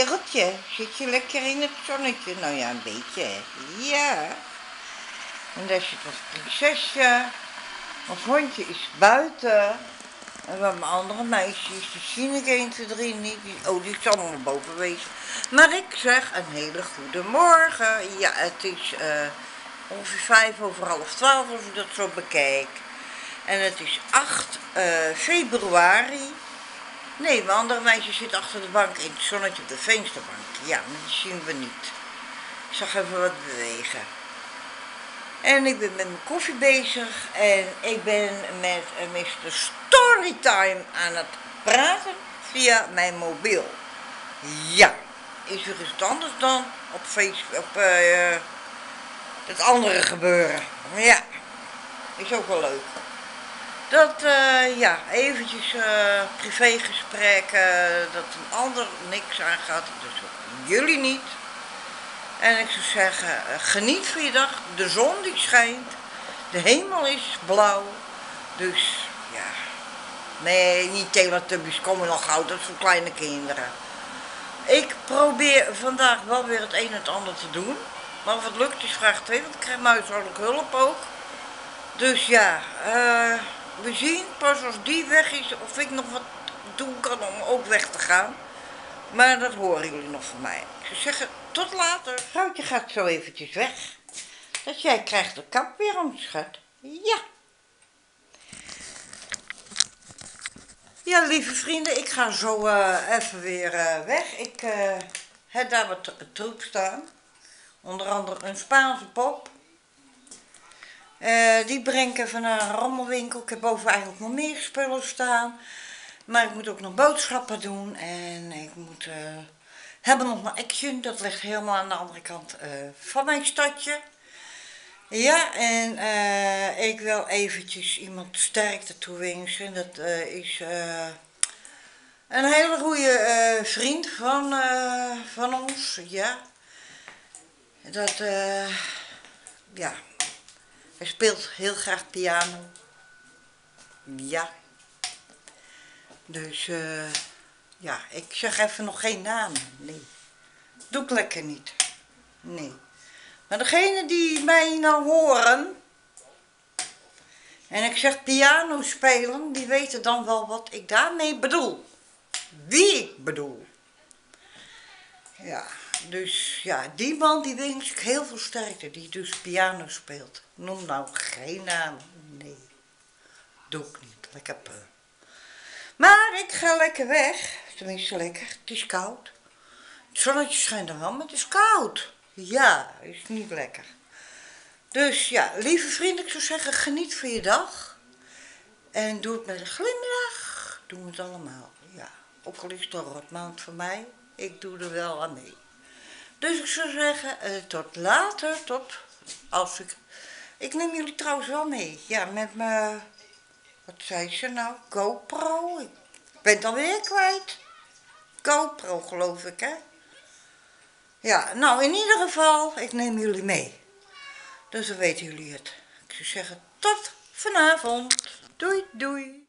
Kereltje, zit je lekker in het zonnetje? Nou ja, een beetje? Ja. En daar zit ons prinsesje. Ons hondje is buiten. En bij mijn andere meisjes, die zie ik 1, 2, 3 niet. Oh, die is allemaal boven wezen. Maar ik zeg een hele goede morgen. Ja, het is eh, ongeveer vijf over half twaalf als ik dat zo bekijk. En het is 8 eh, februari. Nee, mijn andere meisje zit achter de bank in het zonnetje op de vensterbank. Ja, maar die zien we niet. Ik zag even wat bewegen. En ik ben met mijn koffie bezig en ik ben met uh, Mr. Storytime aan het praten via mijn mobiel. Ja, is er iets anders dan op Facebook, op uh, het andere gebeuren. Ja, is ook wel leuk. Dat, uh, ja, eventjes uh, privégesprekken, dat een ander niks aangaat, dus jullie niet. En ik zou zeggen, uh, geniet van je dag, de zon die schijnt, de hemel is blauw, dus ja, nee, niet Teletubbies. Komen nog gauw, dat is voor kleine kinderen. Ik probeer vandaag wel weer het een en het ander te doen, maar of het lukt is vraag 2, want ik krijg huishoudelijke hulp ook. Dus ja, eh we zien pas als die weg is of ik nog wat doen kan om ook weg te gaan. Maar dat horen jullie nog van mij. Zou zeggen, tot later. Vrouwtje gaat zo eventjes weg. Dus jij krijgt de kap weer om, schat. Ja. Ja, lieve vrienden, ik ga zo uh, even weer uh, weg. Ik uh, heb daar wat troep staan. Onder andere een Spaanse pop. Uh, die breng ik even naar een rammelwinkel. Ik heb boven eigenlijk nog meer spullen staan. Maar ik moet ook nog boodschappen doen. En ik moet uh, hebben nog een action. Dat ligt helemaal aan de andere kant uh, van mijn stadje. Ja, en ik wil eventjes iemand sterkte toewensen. Dat is een hele goede vriend van, van ons. Ja. Dat, ja, hij speelt heel graag piano. Ja. Dus, uh, ja, ik zeg even nog geen naam. Nee. Doe ik lekker niet. Nee. Maar degene die mij nou horen, en ik zeg piano spelen, die weten dan wel wat ik daarmee bedoel. Wie ik bedoel. Ja. Dus ja, die man die wens ik heel veel sterkte, die dus piano speelt. Noem nou geen naam, nee. Doe ik niet, lekker peu. Maar ik ga lekker weg, tenminste lekker, het is koud. Het zonnetje schijnt er wel, maar het is koud. Ja, is niet lekker. Dus ja, lieve vrienden, ik zou zeggen, geniet van je dag. En doe het met een glimlach. Doe het allemaal, ja. Ook al is het een rotmaand voor mij, ik doe er wel aan mee. Dus ik zou zeggen, uh, tot later, tot als ik... Ik neem jullie trouwens wel mee. Ja, met mijn... Wat zei ze nou? GoPro? Ik ben het alweer kwijt. GoPro geloof ik, hè? Ja, nou in ieder geval, ik neem jullie mee. Dus dan weten jullie het. Ik zou zeggen, tot vanavond. Doei, doei.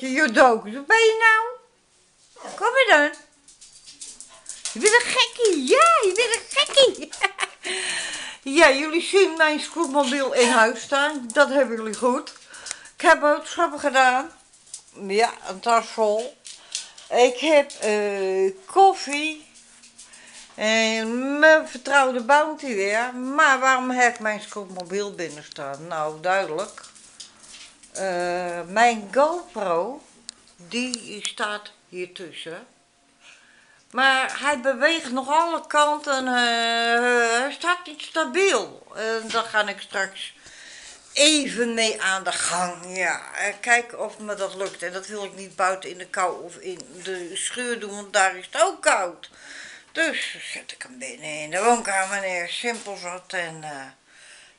Meneertje Jodokus, wat ben je nou? Kom maar dan. Je bent een gekkie, ja, je bent een gekkie. ja, jullie zien mijn scootmobiel in huis staan, dat hebben jullie goed. Ik heb boodschappen gedaan. Ja, een tas vol. Ik heb uh, koffie. En mijn vertrouwde bounty weer. Maar waarom heb ik mijn scootmobiel binnen staan? Nou, duidelijk. Uh, mijn GoPro, die staat hier tussen. Maar hij beweegt nog alle kanten. Uh, hij staat niet stabiel. En dan ga ik straks even mee aan de gang. Ja, kijken of me dat lukt. En dat wil ik niet buiten in de kou of in de schuur doen, want daar is het ook koud. Dus zet ik hem binnen in de woonkamer neer, simpel zat. En uh,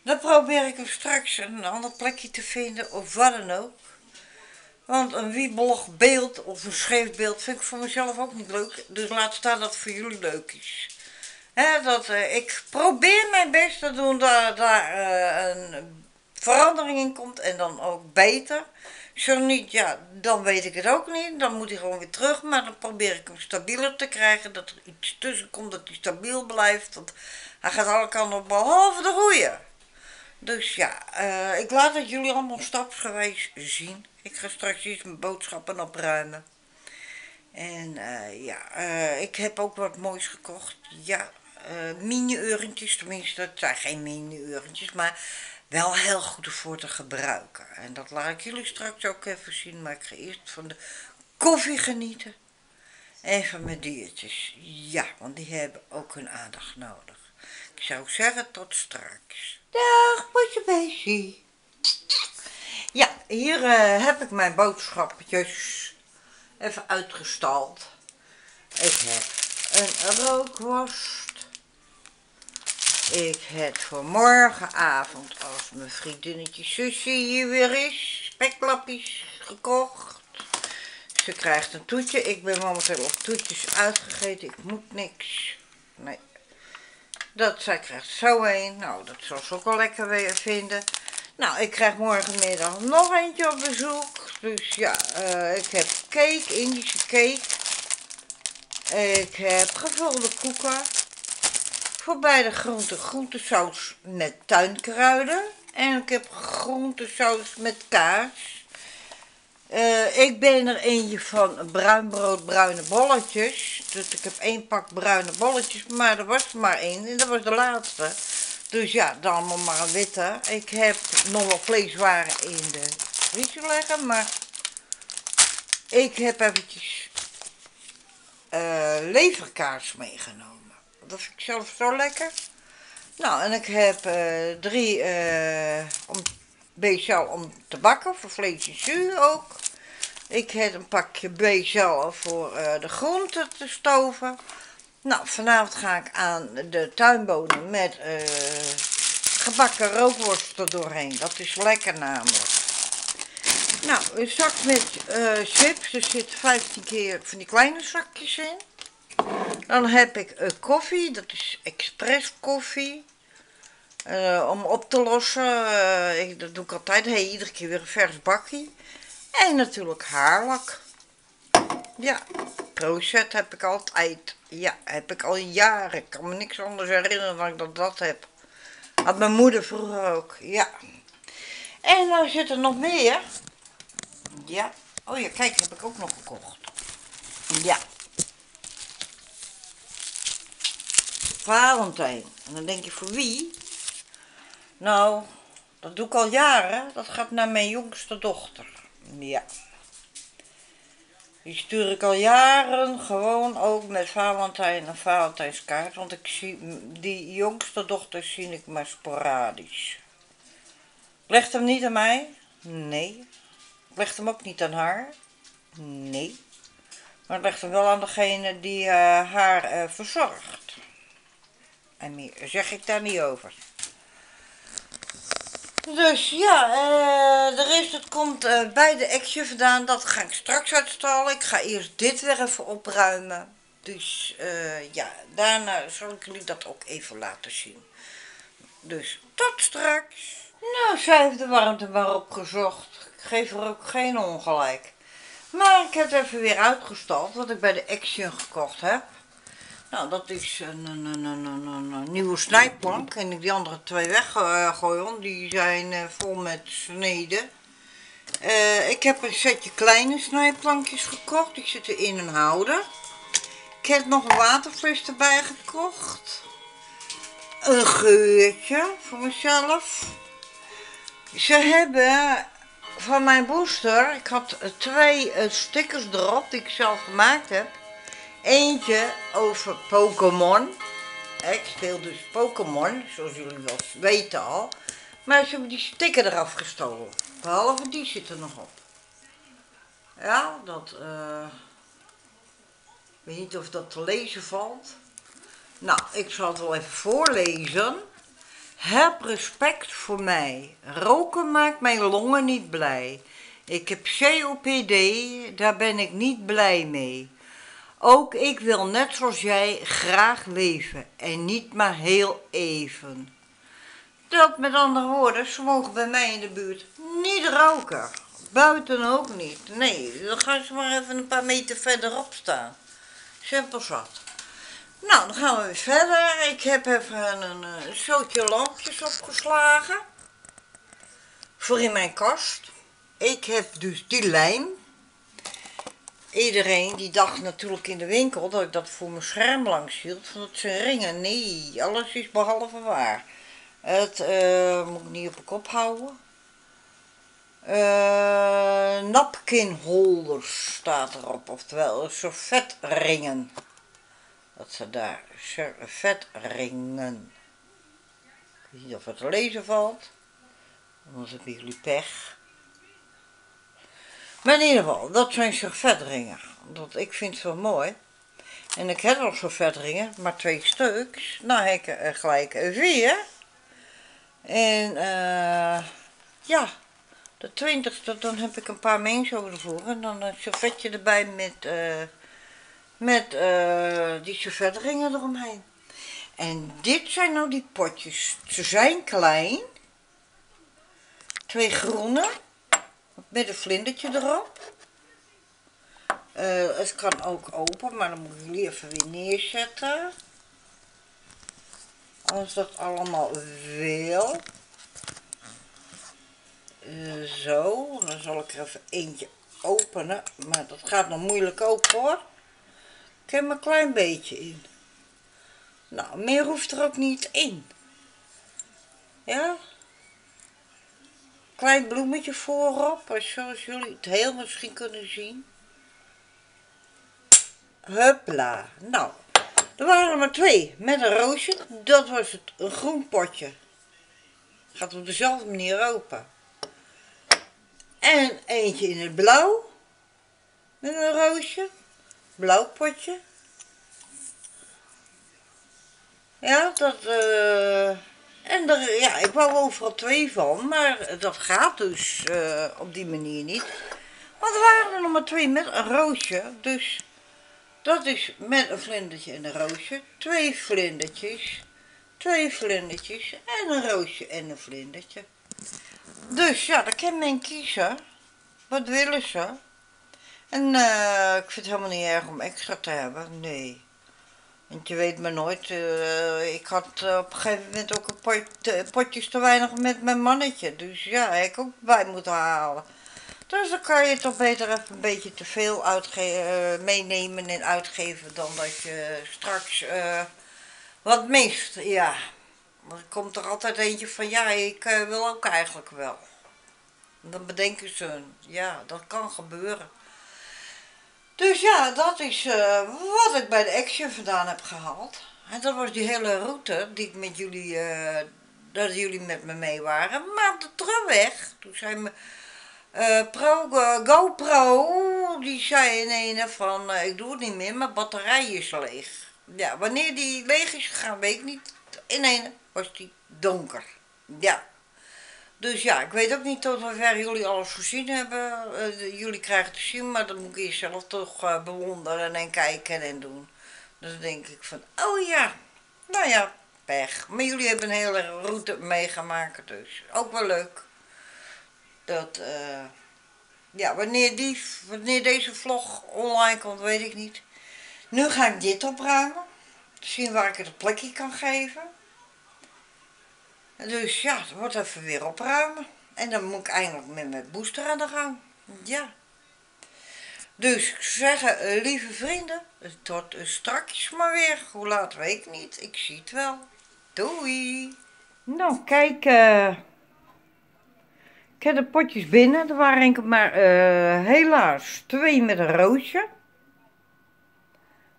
dan probeer ik hem straks een ander plekje te vinden of wat dan ook. Want een wiebelig beeld of een scheef beeld vind ik voor mezelf ook niet leuk. Dus laat staan dat het voor jullie leuk is. He, dat, uh, ik probeer mijn best te doen dat daar uh, een verandering in komt en dan ook beter. Zo niet, ja, dan weet ik het ook niet. Dan moet hij gewoon weer terug. Maar dan probeer ik hem stabieler te krijgen. Dat er iets tussen komt dat hij stabiel blijft. Want hij gaat alle kanten op behalve de roeien. Dus ja, uh, ik laat het jullie allemaal stapsgewijs zien. Ik ga straks iets mijn boodschappen opruimen. En uh, ja, uh, ik heb ook wat moois gekocht. Ja, mini-eurentjes, tenminste, het zijn geen mini-eurentjes, maar wel heel goed ervoor te gebruiken. En dat laat ik jullie straks ook even zien, maar ik ga eerst van de koffie genieten. En van mijn diertjes. Ja, want die hebben ook hun aandacht nodig. Ik zou zeggen tot straks. Dag, potje beestje. Ja, hier uh, heb ik mijn boodschapjes even uitgestald. Ik heb een rookworst. Ik heb voor morgenavond, als mijn vriendinnetje zusje hier weer is, speklapjes gekocht. Ze krijgt een toetje. Ik ben momenteel op toetjes uitgegeten. Ik moet niks. Nee. Dat, zij krijgt zo een. Nou, dat zal ze ook wel lekker weer vinden. Nou, ik krijg morgenmiddag nog eentje op bezoek. Dus ja, uh, ik heb cake, Indische cake. Ik heb gevulde koeken. Voor beide groenten groentesaus met tuinkruiden. En ik heb groentesaus met kaas. Uh, ik ben er eentje van bruinbrood, bruine bolletjes. Dus ik heb één pak bruine bolletjes, maar er was er maar één en dat was de laatste. Dus ja, dan maar een witte. Ik heb nog wel vleeswaren in de vriezer leggen, maar ik heb eventjes uh, leverkaas meegenomen. Dat vind ik zelf zo lekker. Nou, en ik heb uh, drie om, becel om te bakken, voor vlees en zuur ook. Ik heb een pakje becel voor uh, de groenten te stoven. Nou, vanavond ga ik aan de tuinbonen met gebakken rookworst er doorheen. Dat is lekker namelijk. Nou, een zak met chips. Er zit 15 keer van die kleine zakjes in. Dan heb ik uh, koffie, dat is express koffie. Uh, om op te lossen, uh, ik, dat doe ik altijd, hey, iedere keer weer een vers bakje. En natuurlijk haarlak. Ja, Procet heb ik altijd. Ja, heb ik al jaren. Ik kan me niks anders herinneren dan ik dat dat heb. Had mijn moeder vroeger ook, ja. En dan zit er nog meer. Ja. Oh ja, kijk, heb ik ook nog gekocht. Ja, Valentijn. En dan denk je, voor wie? Nou, dat doe ik al jaren. Dat gaat naar mijn jongste dochter. Ja. Die stuur ik al jaren gewoon ook met Valentijn en Valentijnskaart. Want ik zie, die jongste dochter zie ik maar sporadisch. Legt hem niet aan mij? Nee. Legt hem ook niet aan haar? Nee. Maar legt hem wel aan degene die uh, haar uh, verzorgt. En meer zeg ik daar niet over. Dus ja, de rest het komt uh, bij de ekje vandaan. Dat ga ik straks uitstallen. Ik ga eerst dit weer even opruimen. Dus uh, ja, daarna zal ik jullie dat ook even laten zien. Dus tot straks. Nou, zij heeft de warmte maar opgezocht. Ik geef er ook geen ongelijk. Maar ik heb het even weer uitgestald wat ik bij de Action gekocht heb. Nou, dat is een, een, een, een, nieuwe snijplank. En ik die andere twee weggooien, want die zijn uh, vol met sneden. Uh, ik heb een setje kleine snijplankjes gekocht. Die zitten in een houder. Ik heb nog een waterfles erbij gekocht. Een geurtje voor mezelf. Ze hebben van mijn booster, ik had twee uh, stickers erop die ik zelf gemaakt heb. Eentje over Pokémon. Ik speel dus Pokémon, zoals jullie wel weten al. Maar ze hebben die sticker eraf gestolen. Behalve die zit er nog op. Ja, dat... Uh, weet niet of dat te lezen valt. Nou, ik zal het wel even voorlezen. Heb respect voor mij. Roken maakt mijn longen niet blij. Ik heb COPD, daar ben ik niet blij mee. Ook ik wil net zoals jij graag leven en niet maar heel even. Dat met andere woorden, ze mogen bij mij in de buurt niet roken. Buiten ook niet. Nee, dan gaan ze maar even een paar meter verderop staan. Simpel zat. Nou, dan gaan we weer verder. Ik heb even een, een zootje lampjes opgeslagen. Voor in mijn kast. Ik heb dus die lijm. Iedereen die dacht natuurlijk in de winkel dat ik dat voor mijn scherm langs hield. Van dat zijn ringen. Nee, alles is behalve waar. Het uh, moet ik niet op de kop houden. Uh, staat erop, oftewel servetringen. Dat ze daar servetringen. Ik weet niet of het te lezen valt. Anders hebben jullie pech. Maar in ieder geval, dat zijn servetringen. Dat, ik vind het mooi. En ik heb al servetringen, maar twee stuks. Nou heb ik er gelijk vier. En uh, ja, de twintigste, dan heb ik een paar mensen ervoor. En dan een servetje erbij met, uh, met uh, die servetringen eromheen. En dit zijn nou die potjes. Ze zijn klein. Twee groene. Met een vlindertje erop. Uh, het kan ook open, maar dan moet ik jullie even weer neerzetten. Als dat allemaal wil. Uh, zo, dan zal ik er even eentje openen. Maar dat gaat nog moeilijk open hoor. Ik heb een klein beetje in. Nou, meer hoeft er ook niet in. Ja. Klein bloemetje voorop, zoals jullie het heel misschien kunnen zien. Hupla. Nou, er waren er maar twee met een roosje. Dat was het, een groen potje. Gaat op dezelfde manier open. En eentje in het blauw. Met een roosje. Blauw potje. Ja, dat... Uh, en er, ja, ik wou overal twee van, maar dat gaat dus uh, op die manier niet. Want er waren er nog maar twee met een roosje, dus dat is met een vlindertje en een roosje. Twee vlindertjes, twee vlindertjes en een roosje en een vlindertje. Dus ja, dan kan men kiezen. Wat willen ze? En uh, ik vind het helemaal niet erg om extra te hebben, nee. Want je weet maar nooit, uh, ik had op een gegeven moment ook een pot, potjes te weinig met mijn mannetje. Dus ja, ik ook bij moeten halen. Dus dan kan je toch beter even een beetje te veel uh, meenemen en uitgeven dan dat je straks wat mist. Ja, er komt er altijd eentje van, ja, ik wil ook eigenlijk wel. Dan bedenken ze, ja, dat kan gebeuren. Dus ja, dat is uh, wat ik bij de Action vandaan heb gehaald. En dat was die hele route die ik met jullie, uh, dat jullie met me mee waren. Maar op de terugweg, toen zei me uh, Pro, GoPro, die zei in een van, ik doe het niet meer, mijn batterij is leeg. Ja, wanneer die leeg is gegaan, weet ik niet. In een was die donker. Ja, dus ja, ik weet ook niet tot hoever jullie alles voorzien hebben. Uh, jullie krijgen te zien, maar dan moet ik eerst zelf toch uh, bewonderen en kijken en doen. Dus dan denk ik van, oh ja, nou ja, pech. Maar jullie hebben een hele route meegemaakt, dus ook wel leuk. Dat, uh, ja, wanneer, die, wanneer deze vlog online komt, weet ik niet. Nu ga ik dit opruimen. Zien waar ik het een plekje kan geven. Dus ja, het wordt even weer opruimen. En dan moet ik eindelijk met mijn booster aan de gang. Ja. Dus ik zeggen, eh, lieve vrienden, tot straks maar weer. Hoe laat weet ik niet. Ik zie het wel. Doei. Nou, kijk. eh ik heb de potjes binnen. Er waren enkel maar eh, helaas twee met een roosje.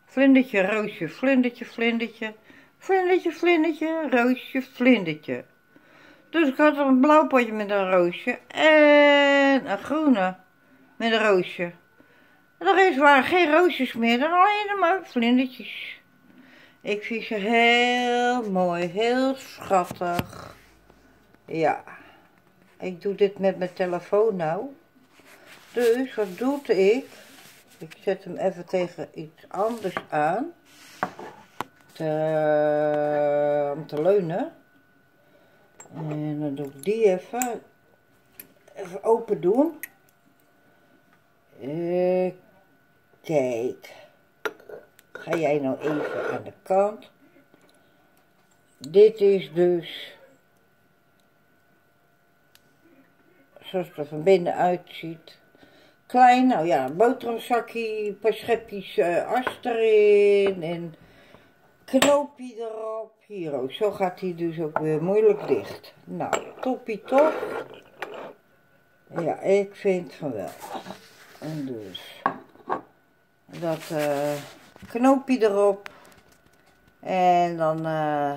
Vlindertje, roosje, vlindertje, vlindertje. Vlindertje, vlindertje, roosje, vlindertje. Dus ik had een blauw potje met een roosje en een groene met een roosje. En de rest waren geen roosjes meer, dan alleen maar vlindertjes. Ik vind ze heel mooi, heel schattig. Ja, ik doe dit met mijn telefoon nou. Dus wat doe ik? Ik zet hem even tegen iets anders aan. Te, om te leunen. En dan doe ik die even, even open doen. Eh, kijk. Ga jij nou even aan de kant. Dit is dus zoals het er van binnen uitziet. Klein, nou ja, boterhamzakje, een paar schepjes uh, as erin en knoopje erop. Hier ook, zo gaat hij dus ook weer moeilijk dicht. Nou, toppie top. Ja, ik vind van wel. En dus, dat uh, knoopje erop. En dan uh,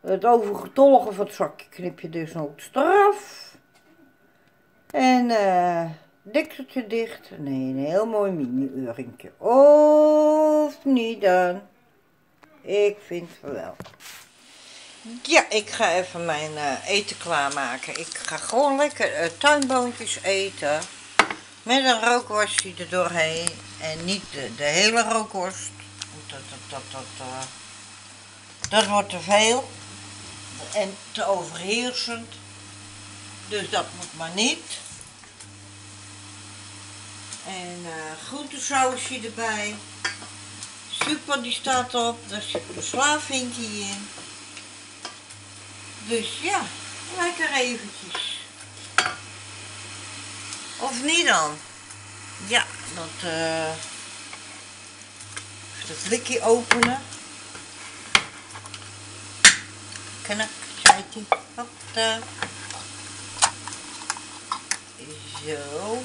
het overgetolgen van het zakje knip je dus nog straf. En uh, dicht. Nee, een heel mooi mini-euringje. Of niet dan? Ik vind het wel. Ja, ik ga even mijn uh, eten klaarmaken. Ik ga gewoon lekker uh, tuinboontjes eten. Met een rookworstje er doorheen. En niet de, hele rookworst. Dat, dat, dat, dat, uh, dat wordt te veel. En te overheersend. Dus dat moet maar niet. En groentesausje erbij. Super, die staat op. Daar zit een slaafvinkje in. Dus ja, lekker eventjes. Of niet dan? Ja, dat... Even het blikje openen. Knak, zeitie. Hop, daar. Zo.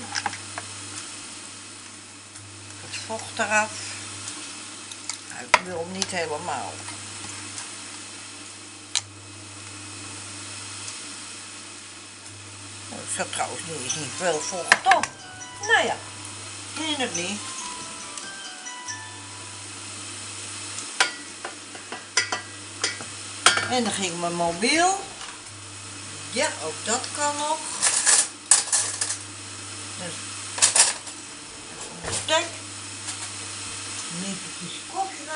Het vocht eraf. Ik wil hem niet helemaal. Nou, er zat trouwens nu eens niet veel vocht. Nou ja, het niet. En dan ging mijn mobiel. Ja, ook dat kan nog. Dus stek. Eventjes kopje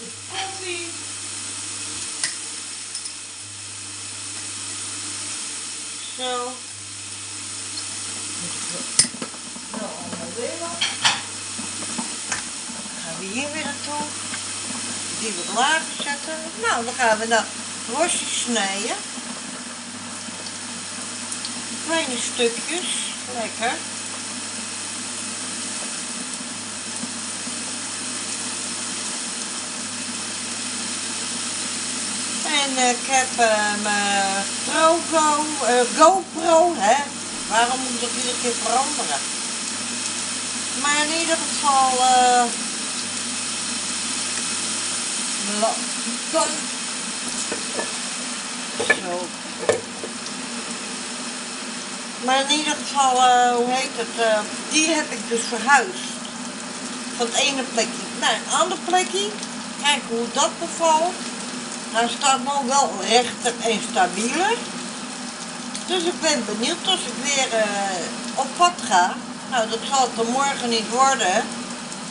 Koffie. Zo. Nou, allemaal willen. Dan gaan we hier weer naartoe. Die wat lager zetten. Nou, dan gaan we naar worstjes snijden. Kleine stukjes. Lekker. En uh, ik heb mijn Provo, uh, GoPro, hè. Waarom moet ik dat iedere keer veranderen? Maar in ieder geval, uh, Zo. Maar in ieder geval, eh, hoe heet het, eh, die heb ik dus verhuisd. Van het ene plekje naar een ander plekje. Kijken hoe dat bevalt. Hij staat nog wel rechter en stabieler. Dus ik ben benieuwd als ik weer eh, op pad ga. Nou, dat zal het er morgen niet worden.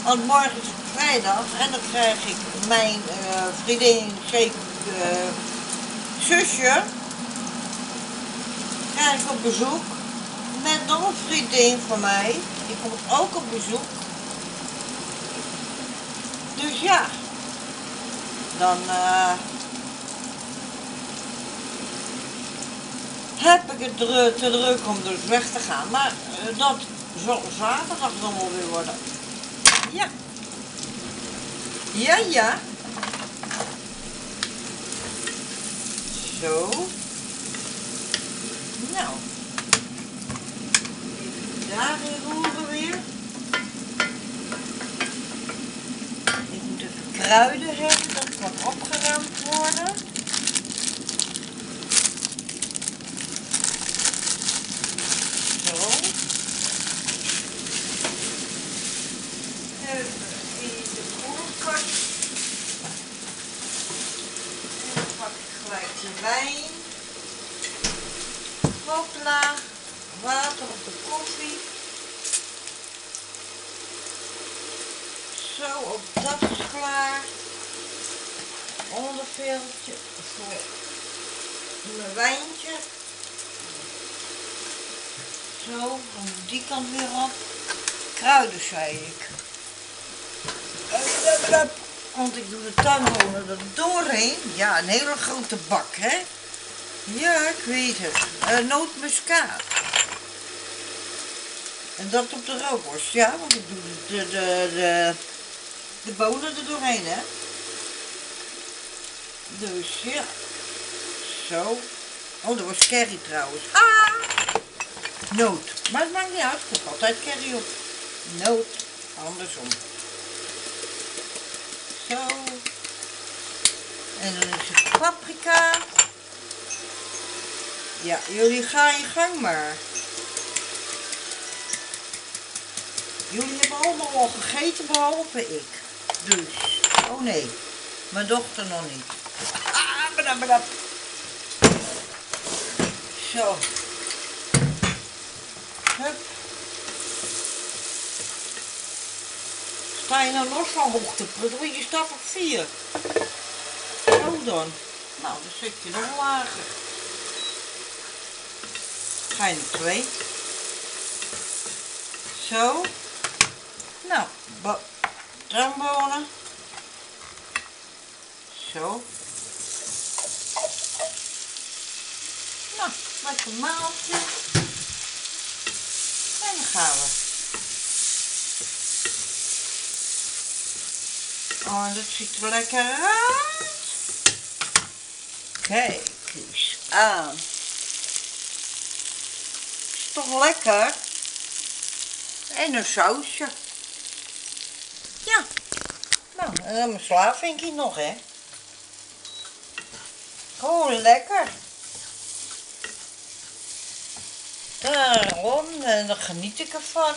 Want morgen is het vrijdag en dan krijg ik mijn eh, vriendin, zeker eh, zusje, krijg ik op bezoek. Met nog een vriendin van mij, die komt ook op bezoek. Dus ja, dan heb ik het te druk om dus weg te gaan. Maar eh, dat zal zaterdag dan wel weer worden. Ja. Ja, ja. Zo. Nou. Daarin roeren weer. Ik moet even kruiden hebben, dat kan opgeruimd worden. Zo. Even in de koelkast. En dan gelijk de wijn. Hopla. Water op de koffie. Zo, ook dat is klaar. Onderveeltje voor mijn wijntje. Zo, dan die kant weer op. Kruiden, zei ik. Want ik doe de tuinwonen er doorheen. Ja, een hele grote bak, hè? Ja, ik weet het. Uh, nootmuskaat. En dat op de rookworst, ja, want ik doe de, de, de, de, bonen er doorheen, hè? Dus ja. Zo. Oh, dat was curry trouwens. Ah! Noot. Maar het maakt niet uit, ik altijd curry op. Noot. Andersom. Zo. En dan is het paprika. Ja, jullie gaan je gang maar. Jullie hebben allemaal al gegeten behalve ik. Dus. Oh nee. Mijn dochter nog niet. Ah. Zo. Hup. Sta je nou los van hoogte? Want je staat op vier. Nou, dan zit je nog lager. Ga je naar twee. Zo. Nou, dambonen. Zo. Nou, lekker maaltje. En dan gaan we. Oh, dat ziet er lekker uit. Kijk eens aan. Is toch lekker? En een sausje. Ja. Nou, en dan mijn slaapvinkie nog, hè. Gewoon lekker. Daarom, en dan geniet ik ervan.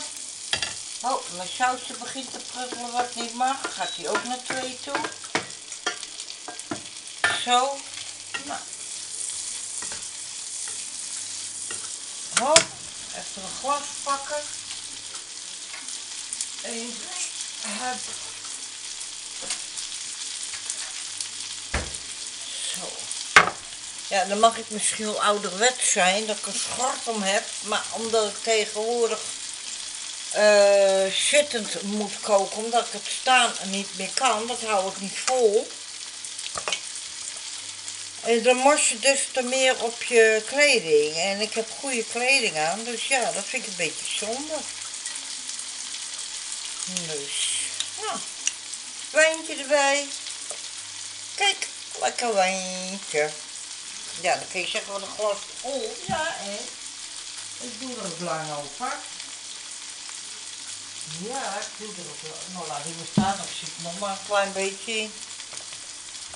Oh, mijn sausje begint te pruttelen wat niet mag. Gaat hij ook naar twee toe. Zo. Nou. Hop, even een glas pakken. Even. Hup. Zo. Ja, dan mag ik misschien ouderwets zijn, dat ik een schort om heb. Maar omdat ik tegenwoordig eh, zittend moet koken, omdat ik het staan niet meer kan, dat hou ik niet vol. En dan mors je dus te meer op je kleding. En ik heb goede kleding aan, dus ja, dat vind ik een beetje zonde. Dus, ja. Wijntje erbij. Kijk, lekker wijntje. Ja, dan kun je zeggen wat een glas vol. Ja, hè. Ik doe er ook lang over. Ja, ik doe er ook lang. Nou, laat die maar staan. Ik zit nog maar een klein beetje.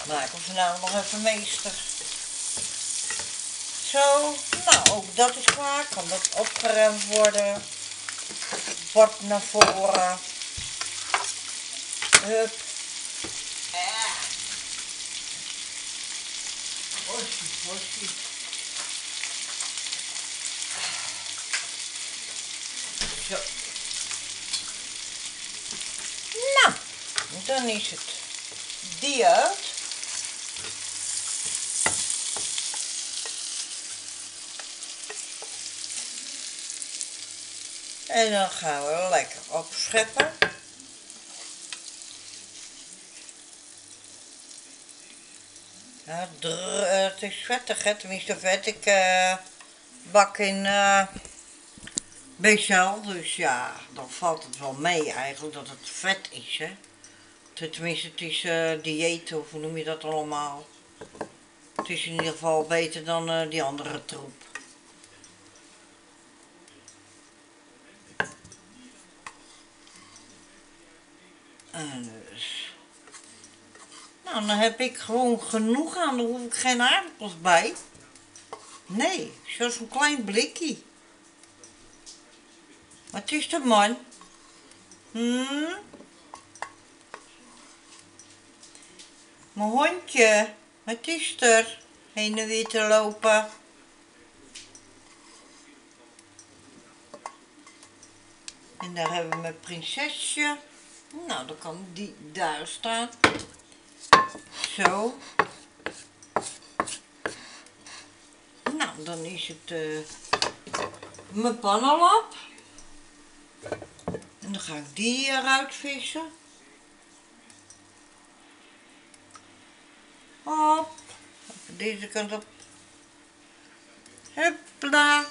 Maak hem nou nog even meester. Zo, nou ook dat is klaar. Kan dat opgeruimd worden. Bord naar voren. Hup. Hossie, hossie. Zo. Nou, dan is het die uit. En dan gaan we lekker opscheppen. Eh, het is vettig, hè? tenminste vet. Ik eh, bak in uh, Becel, dus ja, dan valt het wel mee eigenlijk dat het vet is. Hè? Ten- Tenminste, het is eh dieet, of hoe noem je dat allemaal? Het is in ieder geval beter dan eh, die andere troep. En dus. Nou, dan heb ik gewoon genoeg aan, dan hoef ik geen aardappels bij. Nee, zo'n klein blikje. Wat is dat, man? Hm? Mijn hondje, wat is er? Heen en weer te lopen. En daar hebben we mijn prinsesje. Nou, dan kan die daar staan. Zo. Nou, dan is het eh, mijn pannenlap. En dan ga ik die eruit vissen. Even Deze kant op. Hupla.